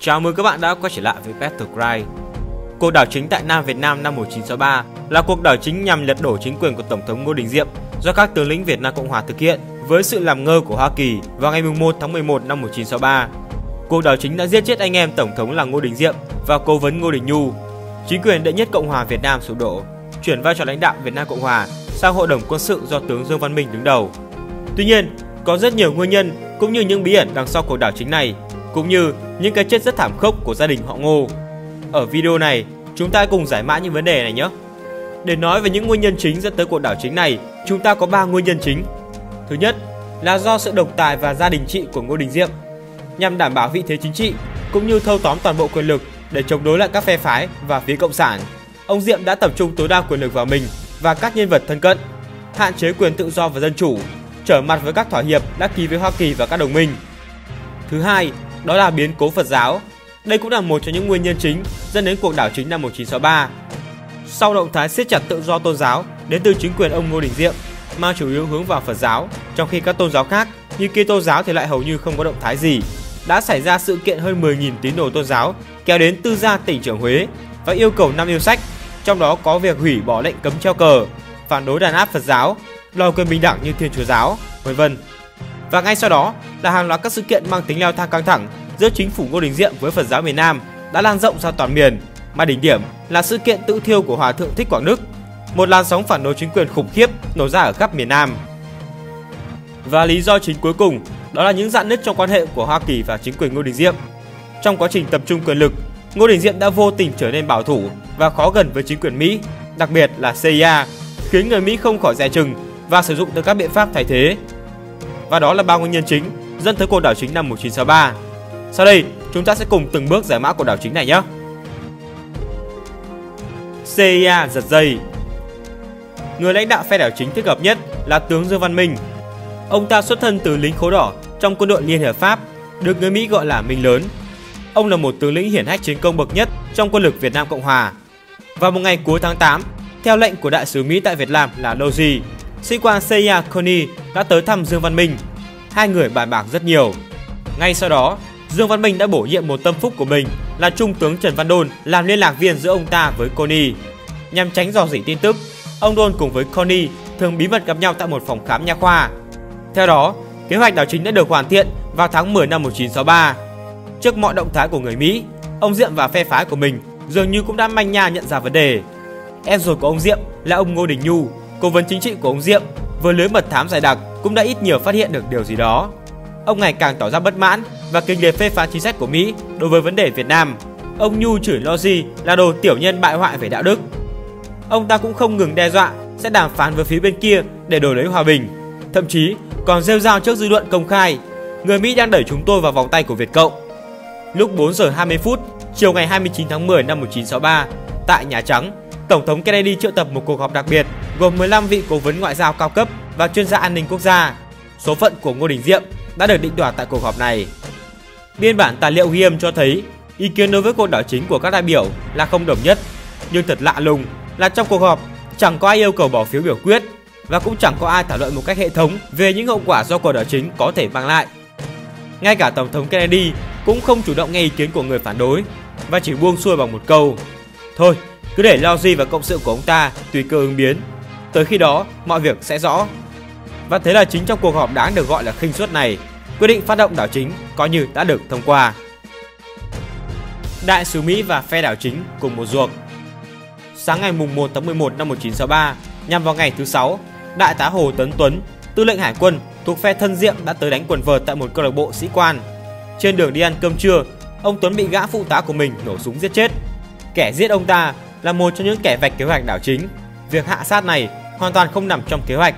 Chào mừng các bạn đã quay trở lại với Battleground. Cuộc đảo chính tại Nam Việt Nam năm 1963 là cuộc đảo chính nhằm lật đổ chính quyền của Tổng thống Ngô Đình Diệm do các tướng lĩnh Việt Nam Cộng Hòa thực hiện với sự làm ngơ của Hoa Kỳ vào ngày 1 tháng 11 năm 1963. Cuộc đảo chính đã giết chết anh em Tổng thống là Ngô Đình Diệm và cố vấn Ngô Đình Nhu. Chính quyền đệ nhất Cộng hòa Việt Nam sụp đổ, chuyển vai trò lãnh đạo Việt Nam Cộng Hòa sang Hội đồng quân sự do tướng Dương Văn Minh đứng đầu. Tuy nhiên, có rất nhiều nguyên nhân cũng như những bí ẩn đằng sau cuộc đảo chính này, cũng như những cái chết rất thảm khốc của gia đình họ Ngô. Ở video này, chúng ta cùng giải mã những vấn đề này nhé. Để nói về những nguyên nhân chính dẫn tới cuộc đảo chính này, chúng ta có 3 nguyên nhân chính. Thứ nhất là do sự độc tài và gia đình trị của Ngô Đình Diệm, nhằm đảm bảo vị thế chính trị cũng như thâu tóm toàn bộ quyền lực để chống đối lại các phe phái và phía cộng sản. Ông Diệm đã tập trung tối đa quyền lực vào mình và các nhân vật thân cận, hạn chế quyền tự do và dân chủ, trở mặt với các thỏa hiệp đã ký với Hoa Kỳ và các đồng minh. Thứ hai, đó là biến cố Phật giáo. Đây cũng là một trong những nguyên nhân chính dẫn đến cuộc đảo chính năm 1963. Sau động thái siết chặt tự do tôn giáo đến từ chính quyền ông Ngô Đình Diệm, mang chủ yếu hướng vào Phật giáo, trong khi các tôn giáo khác như Kitô giáo thì lại hầu như không có động thái gì. Đã xảy ra sự kiện hơn 10.000 tín đồ tôn giáo kéo đến tư gia tỉnh trưởng Huế và yêu cầu năm yêu sách, trong đó có việc hủy bỏ lệnh cấm treo cờ, phản đối đàn áp Phật giáo, đòi quyền bình đẳng như Thiên Chúa giáo, vân vân. Và ngay sau đó là hàng loạt các sự kiện mang tính leo thang căng thẳng giữa chính phủ Ngô Đình Diệm với Phật giáo miền Nam đã lan rộng ra toàn miền, mà đỉnh điểm là sự kiện tự thiêu của Hòa thượng Thích Quảng Đức, một làn sóng phản đối chính quyền khủng khiếp nổ ra ở khắp miền Nam. Và lý do chính cuối cùng đó là những dạn nứt trong quan hệ của Hoa Kỳ và chính quyền Ngô Đình Diệm. Trong quá trình tập trung quyền lực, Ngô Đình Diệm đã vô tình trở nên bảo thủ và khó gần với chính quyền Mỹ, đặc biệt là CIA, khiến người Mỹ không khỏi dè chừng và sử dụng được các biện pháp thay thế. Và đó là ba nguyên nhân chính dẫn tới cuộc đảo chính năm 1963. Sau đây, chúng ta sẽ cùng từng bước giải mã cuộc đảo chính này nhé. CIA giật dây Người lãnh đạo phe đảo chính thích hợp nhất là tướng Dương Văn Minh. Ông ta xuất thân từ lính khố đỏ trong quân đội Liên Hiệp Pháp, được người Mỹ gọi là Minh Lớn. Ông là một tướng lĩnh hiển hách chiến công bậc nhất trong quân lực Việt Nam Cộng Hòa. Vào một ngày cuối tháng 8, theo lệnh của đại sứ Mỹ tại Việt Nam là Logie, sĩ quan Seiya Kony đã tới thăm Dương Văn Minh. Hai người bàn bạc rất nhiều. Ngay sau đó, Dương Văn Minh đã bổ nhiệm một tâm phúc của mình là Trung tướng Trần Văn Đôn làm liên lạc viên giữa ông ta với Kony, Nhằm tránh dò dỉ tin tức, ông Đôn cùng với Kony thường bí mật gặp nhau tại một phòng khám nha khoa. Theo đó, kế hoạch đảo chính đã được hoàn thiện vào tháng 10 năm 1963. Trước mọi động thái của người Mỹ, ông Diệm và phe phái của mình dường như cũng đã manh nha nhận ra vấn đề. Em ruột của ông Diệm là ông Ngô Đình Nhu, cố vấn chính trị của ông Diệm, với lưới mật thám dày đặc cũng đã ít nhiều phát hiện được điều gì đó. Ông ngày càng tỏ ra bất mãn và kịch liệt phê phán chính sách của Mỹ đối với vấn đề Việt Nam. Ông Nhu chửi Logi là đồ tiểu nhân bại hoại về đạo đức. Ông ta cũng không ngừng đe dọa sẽ đàm phán với phía bên kia để đổi lấy hòa bình. Thậm chí còn rêu rao trước dư luận công khai, người Mỹ đang đẩy chúng tôi vào vòng tay của Việt Cộng. Lúc 4 giờ 20 phút, chiều ngày 29 tháng 10 năm 1963, tại Nhà Trắng, Tổng thống Kennedy triệu tập một cuộc họp đặc biệt gồm 15 vị cố vấn ngoại giao cao cấp và chuyên gia an ninh quốc gia. Số phận của Ngô Đình Diệm đã được định đoạt tại cuộc họp này. Biên bản tài liệu ghi âm cho thấy ý kiến đối với cuộc đảo chính của các đại biểu là không đồng nhất, nhưng thật lạ lùng là trong cuộc họp chẳng có ai yêu cầu bỏ phiếu biểu quyết và cũng chẳng có ai thảo luận một cách hệ thống về những hậu quả do cuộc đảo chính có thể mang lại. Ngay cả Tổng thống Kennedy cũng không chủ động nghe ý kiến của người phản đối và chỉ buông xuôi bằng một câu Thôi, cứ để Logi và cộng sự của ông ta tùy cơ ứng biến. Tới khi đó, mọi việc sẽ rõ. Và thế là chính trong cuộc họp đáng được gọi là khinh suất này, quyết định phát động đảo chính coi như đã được thông qua. Đại sứ Mỹ và phe đảo chính cùng một ruột. Sáng ngày mùng 1 tháng 11 năm 1963, nhằm vào ngày thứ sáu, Đại tá Hồ Tấn Tuấn, tư lệnh hải quân thuộc phe thân diệm đã tới đánh quần vợt tại một câu lạc bộ sĩ quan. Trên đường đi ăn cơm trưa, ông Tuấn bị gã phụ tá của mình nổ súng giết chết. Kẻ giết ông ta là một trong những kẻ vạch kế hoạch đảo chính. Việc hạ sát này hoàn toàn không nằm trong kế hoạch.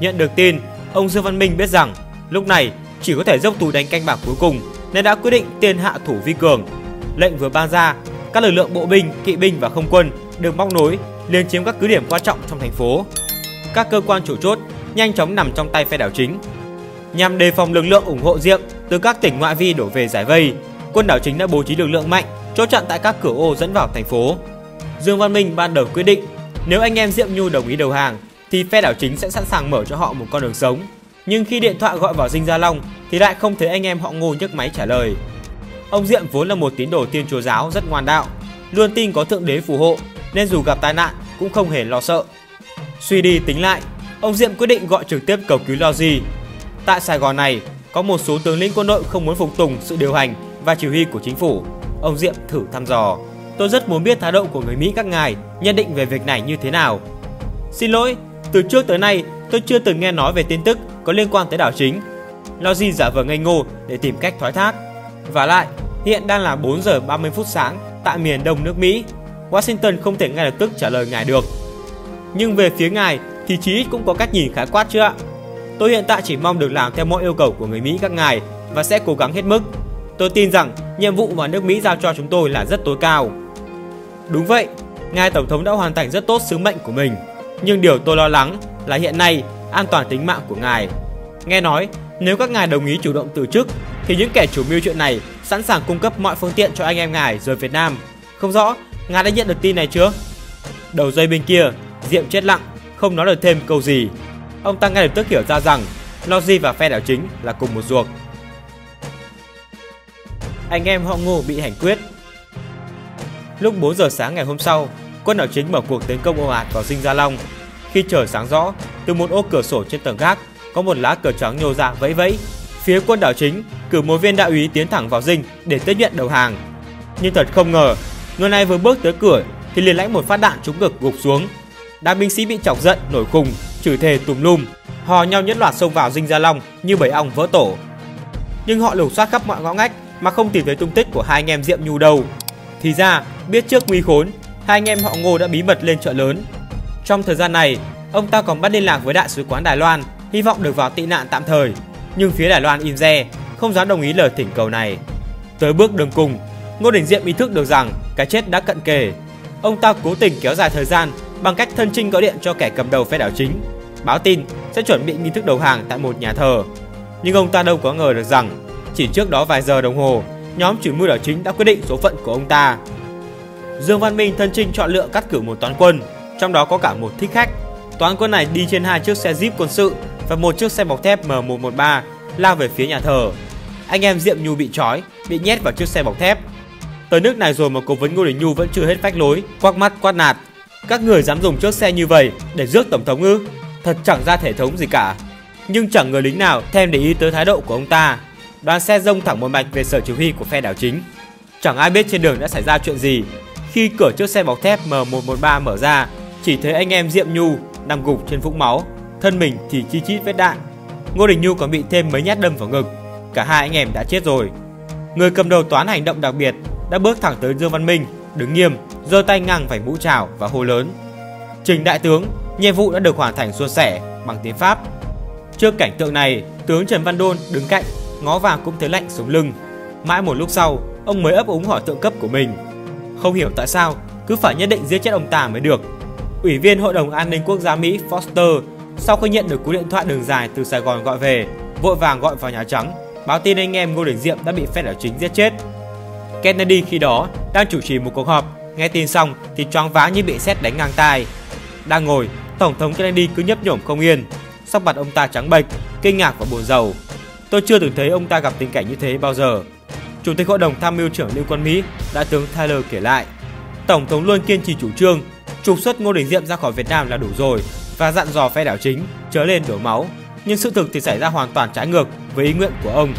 Nhận được tin, ông Dương Văn Minh biết rằng lúc này chỉ có thể dốc túi đánh canh bạc cuối cùng nên đã quyết định tiền hạ thủ vi cường. Lệnh vừa ban ra, các lực lượng bộ binh, kỵ binh và không quân được móc nối liền chiếm các cứ điểm quan trọng trong thành phố. Các cơ quan chủ chốt nhanh chóng nằm trong tay phe đảo chính. Nhằm đề phòng lực lượng ủng hộ Diệm từ các tỉnh ngoại vi đổ về giải vây, quân đảo chính đã bố trí lực lượng mạnh chốt chặn tại các cửa ô dẫn vào thành phố. Dương Văn Minh ban đầu quyết định nếu anh em Diệm Nhu đồng ý đầu hàng thì phe đảo chính sẽ sẵn sàng mở cho họ một con đường sống. Nhưng khi điện thoại gọi vào Dinh Gia Long thì lại không thấy anh em họ Ngô nhấc máy trả lời. Ông Diệm vốn là một tín đồ Thiên Chúa giáo rất ngoan đạo, luôn tin có thượng đế phù hộ nên dù gặp tai nạn cũng không hề lo sợ. Suy đi tính lại, ông Diệm quyết định gọi trực tiếp cầu cứu Logi. Tại Sài Gòn này, có một số tướng lĩnh quân đội không muốn phục tùng sự điều hành và chỉ huy của chính phủ. Ông Diệm thử thăm dò. Tôi rất muốn biết thái độ của người Mỹ các ngài nhận định về việc này như thế nào. Xin lỗi, từ trước tới nay tôi chưa từng nghe nói về tin tức có liên quan tới đảo chính. Logi giả vờ ngây ngô để tìm cách thoái thác. Và lại, hiện đang là 4 giờ 30 phút sáng tại miền đông nước Mỹ. Washington không thể ngay lập tức trả lời ngài được. Nhưng về phía ngài thì chí ít cũng có cách nhìn khái quát chưa ạ? Tôi hiện tại chỉ mong được làm theo mọi yêu cầu của người Mỹ các ngài và sẽ cố gắng hết mức. Tôi tin rằng nhiệm vụ mà nước Mỹ giao cho chúng tôi là rất tối cao. Đúng vậy, ngài tổng thống đã hoàn thành rất tốt sứ mệnh của mình. Nhưng điều tôi lo lắng là hiện nay an toàn tính mạng của ngài. Nghe nói, nếu các ngài đồng ý chủ động từ chức thì những kẻ chủ mưu chuyện này sẵn sàng cung cấp mọi phương tiện cho anh em ngài rời Việt Nam. Không rõ, ngài đã nhận được tin này chưa? Đầu dây bên kia, Diệm chết lặng, không nói được thêm câu gì. Ông ta ngay lập tức hiểu ra rằng Logi và phe đảo chính là cùng một ruột. Anh em họ Ngô bị hành quyết. Lúc 4 giờ sáng ngày hôm sau, quân đảo chính mở cuộc tấn công ồ ạt vào Dinh Gia Long. Khi trời sáng rõ, từ một ô cửa sổ trên tầng gác có một lá cờ trắng nhô ra vẫy vẫy. Phía quân đảo chính cử một viên đại úy tiến thẳng vào dinh để tiếp nhận đầu hàng. Nhưng thật không ngờ, người này vừa bước tới cửa thì liền lãnh một phát đạn trúng ngực gục xuống. Đám binh sĩ bị chọc giận nổi khùng, chửi thề tùm lum, hò nhau nhất loạt xông vào dinh Gia Long như bầy ong vỡ tổ. Nhưng họ lục soát khắp mọi ngõ ngách mà không tìm thấy tung tích của hai anh em Diệm Nhu đâu. Thì ra, biết trước nguy khốn, hai anh em họ Ngô đã bí mật lên chợ lớn. Trong thời gian này, ông ta còn bắt liên lạc với đại sứ quán Đài Loan, hy vọng được vào tị nạn tạm thời. Nhưng phía Đài Loan im re, không dám đồng ý lời thỉnh cầu này. Tới bước đường cùng, Ngô Đình Diệm ý thức được rằng cái chết đã cận kề. Ông ta cố tình kéo dài thời gian bằng cách thân trinh gọi điện cho kẻ cầm đầu phe đảo chính, báo tin sẽ chuẩn bị nghi thức đầu hàng tại một nhà thờ. Nhưng ông ta đâu có ngờ được rằng chỉ trước đó vài giờ đồng hồ, nhóm chủ mưu đảo chính đã quyết định số phận của ông ta. Dương Văn Minh thân trinh chọn lựa cắt cử một toán quân, trong đó có cả một thích khách. Toán quân này đi trên hai chiếc xe jeep quân sự và một chiếc xe bọc thép M113 lao về phía nhà thờ. Anh em Diệm Nhu bị trói, bị nhét vào chiếc xe bọc thép. Tới nước này rồi mà cố vấn Ngô Đình Nhu vẫn chưa hết phách lối, quắc mắt quát nạt. Các người dám dùng chiếc xe như vậy để rước tổng thống ư? Thật chẳng ra thể thống gì cả. Nhưng chẳng người lính nào thèm để ý tới thái độ của ông ta. Đoàn xe rông thẳng một mạch về sở chỉ huy của phe đảo chính. Chẳng ai biết trên đường đã xảy ra chuyện gì. Khi cửa trước xe bọc thép M113 mở ra, chỉ thấy anh em Diệm Nhu nằm gục trên vũng máu, thân mình thì chi chít vết đạn. Ngô Đình Nhu còn bị thêm mấy nhát đâm vào ngực. Cả hai anh em đã chết rồi. Người cầm đầu toán hành động đặc biệt đã bước thẳng tới Dương Văn Minh, đứng nghiêm, giơ tay ngang vành mũ chào và hô lớn. Trình đại tướng, nhiệm vụ đã được hoàn thành suôn sẻ bằng tiếng Pháp. Trước cảnh tượng này, tướng Trần Văn Đôn đứng cạnh, ngó vào cũng thấy lạnh sống lưng. Mãi một lúc sau, ông mới ấp úng hỏi thượng cấp của mình. Không hiểu tại sao, cứ phải nhất định giết chết ông ta mới được. Ủy viên Hội đồng An ninh Quốc gia Mỹ Foster sau khi nhận được cú điện thoại đường dài từ Sài Gòn gọi về, vội vàng gọi vào Nhà Trắng, báo tin anh em Ngô Đình Diệm đã bị phe đảo chính giết chết. Kennedy khi đó đang chủ trì một cuộc họp, nghe tin xong thì choáng váng như bị sét đánh ngang tai. Đang ngồi, Tổng thống Kennedy cứ nhấp nhổm không yên, sắc mặt ông ta trắng bệch, kinh ngạc và buồn rầu. Tôi chưa từng thấy ông ta gặp tình cảnh như thế bao giờ. Chủ tịch Hội đồng Tham mưu trưởng Liên quân Mỹ, Đại tướng Tyler kể lại, Tổng thống luôn kiên trì chủ trương trục xuất Ngô Đình Diệm ra khỏi Việt Nam là đủ rồi và dặn dò phe đảo chính chớ lên đổ máu. Nhưng sự thực thì xảy ra hoàn toàn trái ngược với ý nguyện của ông.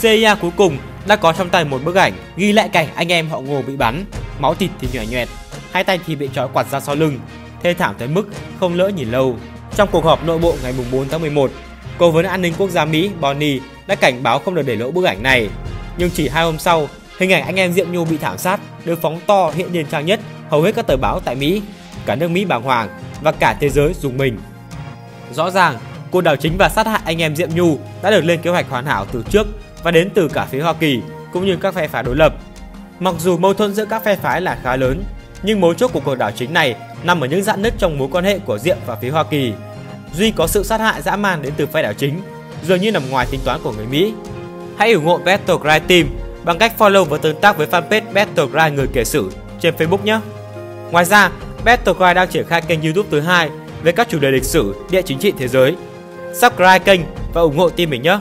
CIA cuối cùng đã có trong tay một bức ảnh ghi lại cảnh anh em họ Ngô bị bắn, máu thịt thì nhòe nhòe, hai tay thì bị trói quạt ra sau lưng, thê thảm tới mức không lỡ nhìn lâu. Trong cuộc họp nội bộ ngày 4 tháng 11, Cố vấn an ninh quốc gia Mỹ Bonnie đã cảnh báo không được để lộ bức ảnh này. Nhưng chỉ hai hôm sau, hình ảnh anh em Diệm Nhu bị thảm sát được phóng to hiện trên trang nhất hầu hết các tờ báo tại Mỹ. Cả nước Mỹ bàng hoàng và cả thế giới dùng mình. Rõ ràng, cuộc đảo chính và sát hại anh em Diệm Nhu đã được lên kế hoạch hoàn hảo từ trước và đến từ cả phía Hoa Kỳ cũng như các phe phái đối lập. Mặc dù mâu thuẫn giữa các phe phái là khá lớn, nhưng mấu chốt của cuộc đảo chính này nằm ở những dạn nứt trong mối quan hệ của Diệm và phía Hoa Kỳ. Duy có sự sát hại dã man đến từ phe đảo chính, dường như nằm ngoài tính toán của người Mỹ. Hãy ủng hộ Battleground Team bằng cách follow và tương tác với fanpage Battleground người kể sử trên Facebook nhé. Ngoài ra, Battleground đang triển khai kênh YouTube thứ hai về các chủ đề lịch sử, địa chính trị thế giới. Subscribe kênh và ủng hộ team mình nhé.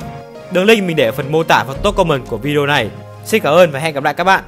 Đường link mình để ở phần mô tả và top comment của video này. Xin cảm ơn và hẹn gặp lại các bạn